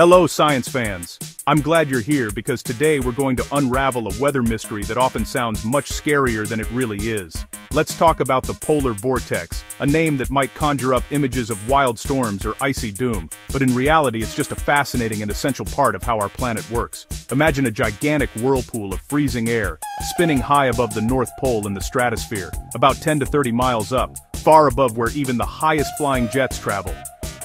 Hello, science fans. I'm glad you're here because today we're going to unravel a weather mystery that often sounds much scarier than it really is. Let's talk about the polar vortex, a name that might conjure up images of wild storms or icy doom, but in reality it's just a fascinating and essential part of how our planet works. Imagine a gigantic whirlpool of freezing air, spinning high above the North Pole in the stratosphere, about 10 to 30 miles up, far above where even the highest flying jets travel.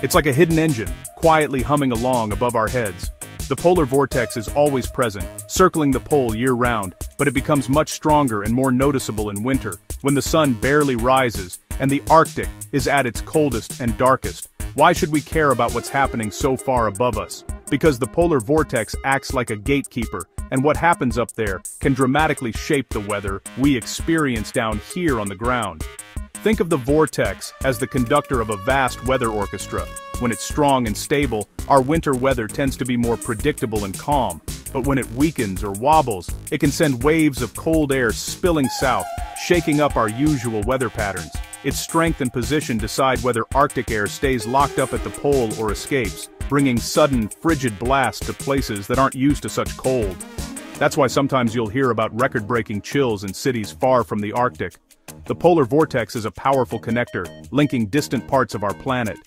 It's like a hidden engine, quietly humming along above our heads. The polar vortex is always present, circling the pole year-round, but it becomes much stronger and more noticeable in winter, when the sun barely rises, and the Arctic is at its coldest and darkest. Why should we care about what's happening so far above us? Because the polar vortex acts like a gatekeeper, and what happens up there can dramatically shape the weather we experience down here on the ground. Think of the vortex as the conductor of a vast weather orchestra. When it's strong and stable, our winter weather tends to be more predictable and calm. But when it weakens or wobbles, it can send waves of cold air spilling south, shaking up our usual weather patterns. Its strength and position decide whether Arctic air stays locked up at the pole or escapes, bringing sudden, frigid blasts to places that aren't used to such cold. That's why sometimes you'll hear about record-breaking chills in cities far from the Arctic. The polar vortex is a powerful connector, linking distant parts of our planet.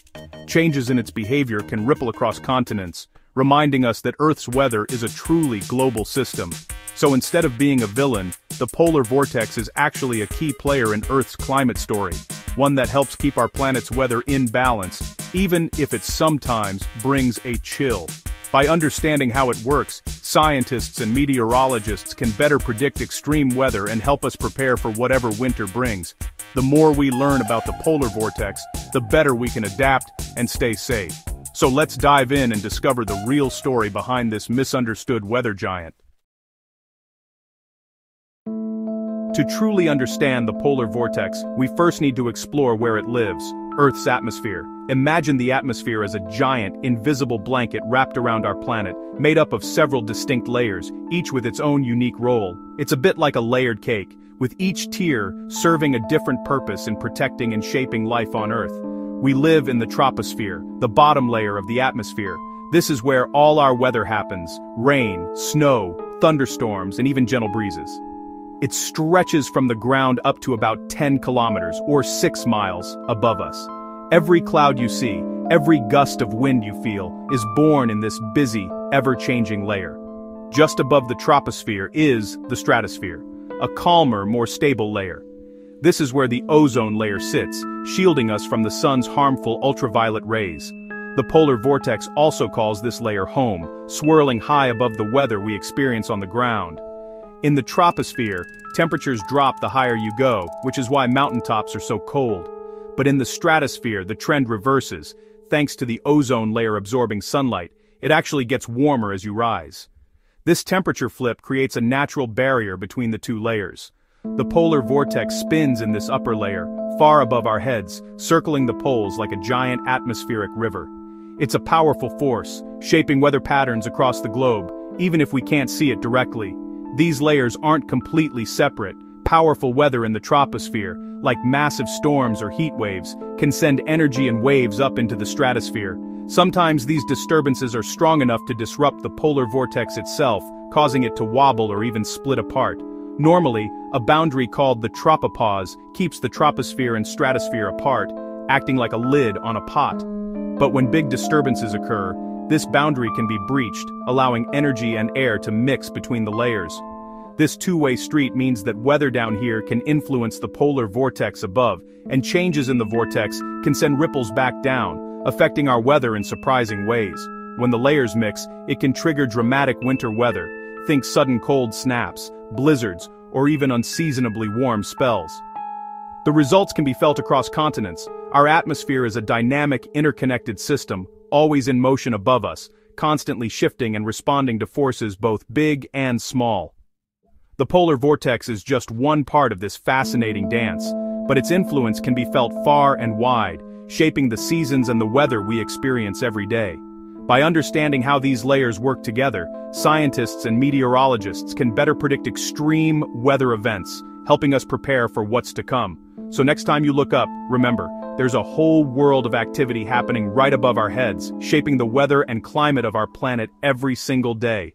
Changes in its behavior can ripple across continents, reminding us that Earth's weather is a truly global system. So instead of being a villain, the polar vortex is actually a key player in Earth's climate story, one that helps keep our planet's weather in balance, even if it sometimes brings a chill. By understanding how it works, scientists and meteorologists can better predict extreme weather and help us prepare for whatever winter brings. The more we learn about the polar vortex, the better we can adapt and stay safe. So let's dive in and discover the real story behind this misunderstood weather giant. To truly understand the polar vortex, we first need to explore where it lives, Earth's atmosphere. Imagine the atmosphere as a giant, invisible blanket wrapped around our planet, made up of several distinct layers, each with its own unique role. It's a bit like a layered cake, with each tier serving a different purpose in protecting and shaping life on Earth. We live in the troposphere, the bottom layer of the atmosphere. This is where all our weather happens, rain, snow, thunderstorms, and even gentle breezes. It stretches from the ground up to about 10 kilometers, or 6 miles, above us. Every cloud you see, every gust of wind you feel, is born in this busy, ever-changing layer. Just above the troposphere is the stratosphere, a calmer, more stable layer. This is where the ozone layer sits, shielding us from the sun's harmful ultraviolet rays. The polar vortex also calls this layer home, swirling high above the weather we experience on the ground. In the troposphere, temperatures drop the higher you go, which is why mountaintops are so cold. But in the stratosphere, the trend reverses. Thanks to the ozone layer absorbing sunlight, it actually gets warmer as you rise. This temperature flip creates a natural barrier between the two layers. The polar vortex spins in this upper layer, far above our heads, circling the poles like a giant atmospheric river. It's a powerful force, shaping weather patterns across the globe, even if we can't see it directly. These layers aren't completely separate, powerful weather in the troposphere, like massive storms or heat waves, can send energy and waves up into the stratosphere. Sometimes these disturbances are strong enough to disrupt the polar vortex itself, causing it to wobble or even split apart. Normally, a boundary called the tropopause keeps the troposphere and stratosphere apart, acting like a lid on a pot. But when big disturbances occur, this boundary can be breached, allowing energy and air to mix between the layers. This two-way street means that weather down here can influence the polar vortex above, and changes in the vortex can send ripples back down, affecting our weather in surprising ways. When the layers mix, it can trigger dramatic winter weather. Think sudden cold snaps, blizzards, or even unseasonably warm spells. The results can be felt across continents. Our atmosphere is a dynamic, interconnected system, always in motion above us, constantly shifting and responding to forces both big and small. The polar vortex is just one part of this fascinating dance, but its influence can be felt far and wide, shaping the seasons and the weather we experience every day. By understanding how these layers work together, scientists and meteorologists can better predict extreme weather events, helping us prepare for what's to come. So next time you look up, remember, there's a whole world of activity happening right above our heads, shaping the weather and climate of our planet every single day.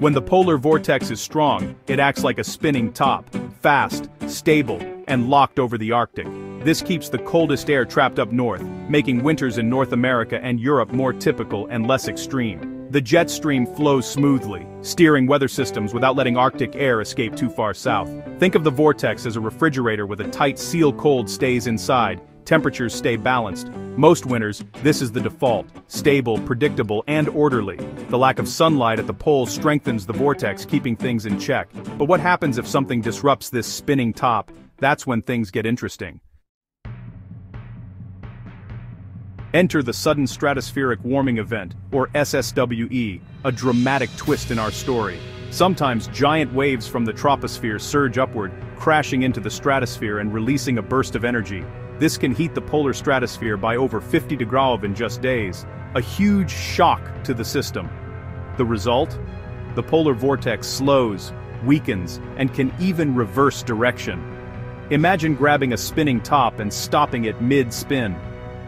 When the polar vortex is strong, it acts like a spinning top, fast, stable, and locked over the Arctic. This keeps the coldest air trapped up north, making winters in North America and Europe more typical and less extreme. The jet stream flows smoothly, steering weather systems without letting Arctic air escape too far south. Think of the vortex as a refrigerator with a tight seal cold stays inside, temperatures stay balanced. Most winters, this is the default, stable, predictable, and orderly. The lack of sunlight at the poles strengthens the vortex keeping things in check. But what happens if something disrupts this spinning top? That's when things get interesting. Enter the Sudden Stratospheric Warming Event, or SSWE, a dramatic twist in our story. Sometimes giant waves from the troposphere surge upward, crashing into the stratosphere and releasing a burst of energy. This can heat the polar stratosphere by over 50 degrees in just days, a huge shock to the system. The result? The polar vortex slows, weakens, and can even reverse direction. Imagine grabbing a spinning top and stopping it mid-spin.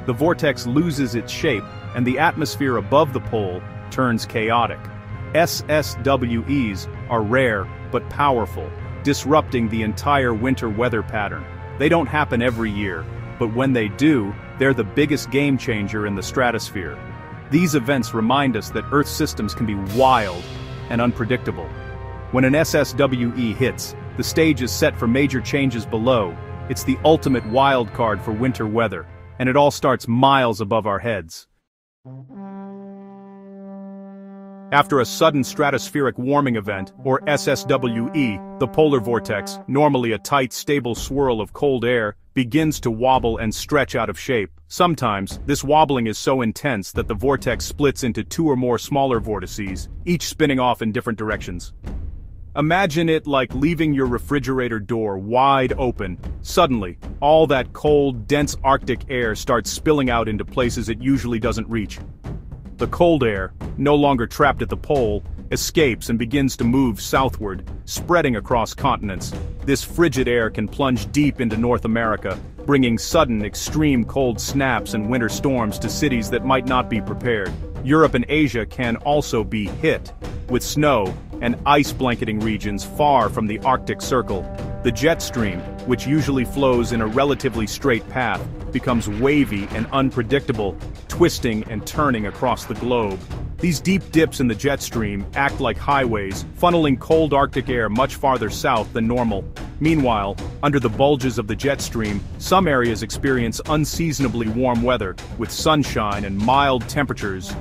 The vortex loses its shape, and the atmosphere above the pole turns chaotic. SSWEs are rare but powerful, disrupting the entire winter weather pattern. They don't happen every year, but when they do, they're the biggest game changer in the stratosphere. These events remind us that Earth's systems can be wild and unpredictable. When an SSWE hits, the stage is set for major changes below. It's the ultimate wild card for winter weather, and it all starts miles above our heads. After a sudden stratospheric warming event, or SSWE, the polar vortex, normally a tight stable swirl of cold air, begins to wobble and stretch out of shape. Sometimes, this wobbling is so intense that the vortex splits into two or more smaller vortices, each spinning off in different directions. Imagine it like leaving your refrigerator door wide open. Suddenly, all that cold, dense Arctic air starts spilling out into places it usually doesn't reach. The cold air, no longer trapped at the pole, escapes and begins to move southward, spreading across continents. This frigid air can plunge deep into North America, bringing sudden, extreme cold snaps and winter storms to cities that might not be prepared. Europe and Asia can also be hit, with snow and ice blanketing regions far from the Arctic Circle. The jet stream, which usually flows in a relatively straight path, becomes wavy and unpredictable, twisting and turning across the globe. These deep dips in the jet stream act like highways, funneling cold Arctic air much farther south than normal. Meanwhile, under the bulges of the jet stream, some areas experience unseasonably warm weather, with sunshine and mild temperatures,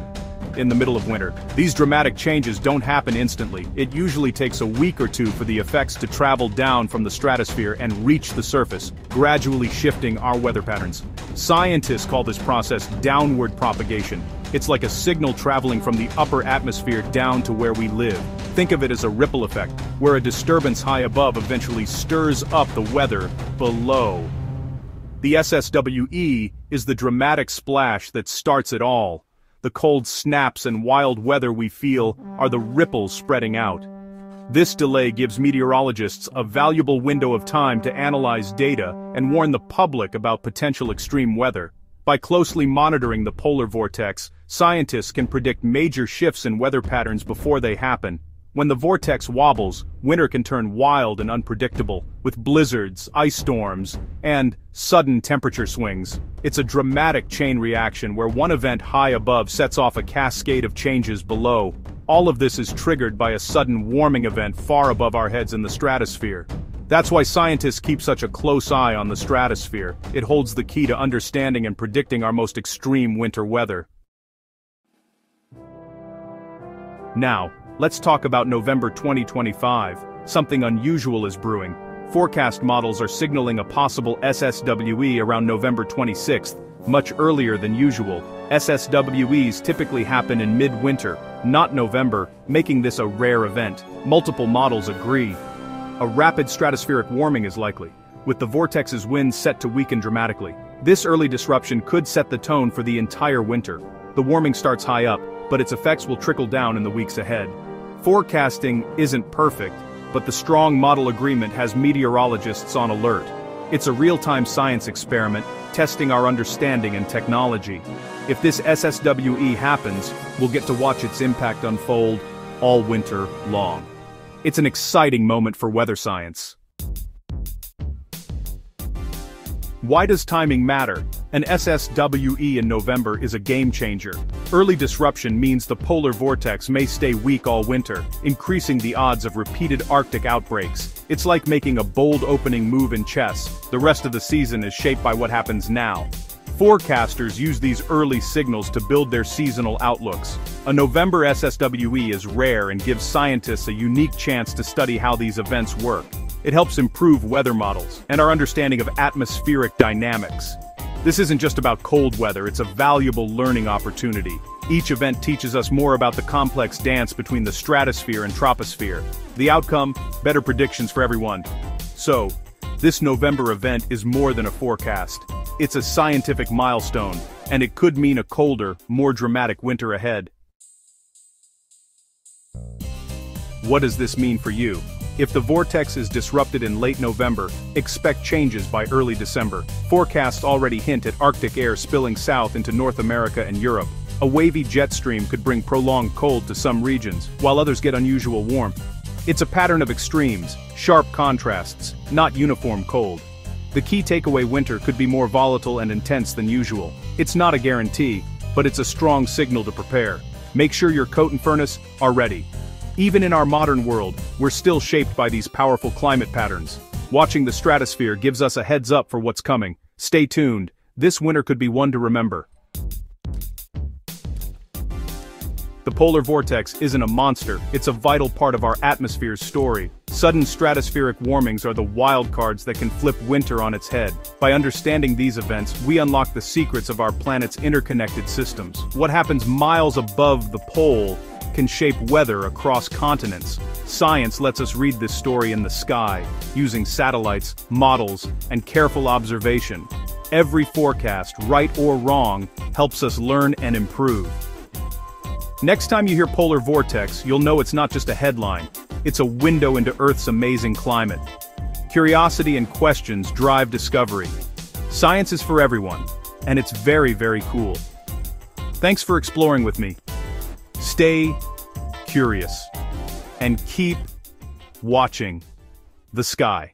in the middle of winter. These dramatic changes don't happen instantly. It usually takes a week or two for the effects to travel down from the stratosphere and reach the surface, gradually shifting our weather patterns. Scientists call this process downward propagation. It's like a signal traveling from the upper atmosphere down to where we live. Think of it as a ripple effect, where a disturbance high above eventually stirs up the weather below. The SSWE is the dramatic splash that starts it all. The cold snaps and wild weather we feel are the ripples spreading out. This delay gives meteorologists a valuable window of time to analyze data and warn the public about potential extreme weather. By closely monitoring the polar vortex, scientists can predict major shifts in weather patterns before they happen, when the vortex wobbles, winter can turn wild and unpredictable, with blizzards, ice storms, and sudden temperature swings. It's a dramatic chain reaction where one event high above sets off a cascade of changes below. All of this is triggered by a sudden warming event far above our heads in the stratosphere. That's why scientists keep such a close eye on the stratosphere. It holds the key to understanding and predicting our most extreme winter weather. Now, Let's talk about November 2025. Something unusual is brewing. Forecast models are signaling a possible SSWE around November 26th, much earlier than usual. SSWEs typically happen in mid-winter, not November, making this a rare event. Multiple models agree. A rapid stratospheric warming is likely, with the vortex's winds set to weaken dramatically. This early disruption could set the tone for the entire winter. The warming starts high up, but its effects will trickle down in the weeks ahead. Forecasting isn't perfect, but the strong model agreement has meteorologists on alert. It's a real-time science experiment, testing our understanding and technology. If this SSWE happens, we'll get to watch its impact unfold all winter long. It's an exciting moment for weather science. Why does timing matter? An SSWE in November is a game changer. Early disruption means the polar vortex may stay weak all winter, increasing the odds of repeated Arctic outbreaks. It's like making a bold opening move in chess. The rest of the season is shaped by what happens now. Forecasters use these early signals to build their seasonal outlooks. A November SSWE is rare and gives scientists a unique chance to study how these events work. It helps improve weather models and our understanding of atmospheric dynamics. This isn't just about cold weather, it's a valuable learning opportunity. Each event teaches us more about the complex dance between the stratosphere and troposphere. The outcome, better predictions for everyone. So, this November event is more than a forecast. It's a scientific milestone, and it could mean a colder, more dramatic winter ahead. What does this mean for you? If the vortex is disrupted in late November, expect changes by early December. Forecasts already hint at Arctic air spilling south into North America and Europe. A wavy jet stream could bring prolonged cold to some regions, while others get unusual warmth. It's a pattern of extremes, sharp contrasts, not uniform cold. The key takeaway winter could be more volatile and intense than usual. It's not a guarantee, but it's a strong signal to prepare. Make sure your coat and furnace are ready. Even in our modern world, we're still shaped by these powerful climate patterns. Watching the stratosphere gives us a heads up for what's coming. Stay tuned, this winter could be one to remember. The polar vortex isn't a monster, it's a vital part of our atmosphere's story. Sudden stratospheric warmings are the wild cards that can flip winter on its head. By understanding these events, we unlock the secrets of our planet's interconnected systems. What happens miles above the pole can shape weather across continents. Science lets us read this story in the sky, using satellites, models, and careful observation. Every forecast, right or wrong, helps us learn and improve. Next time you hear polar vortex, you'll know it's not just a headline, it's a window into Earth's amazing climate. Curiosity and questions drive discovery. Science is for everyone, and it's very, very cool. Thanks for exploring with me. Stay curious and keep watching the sky.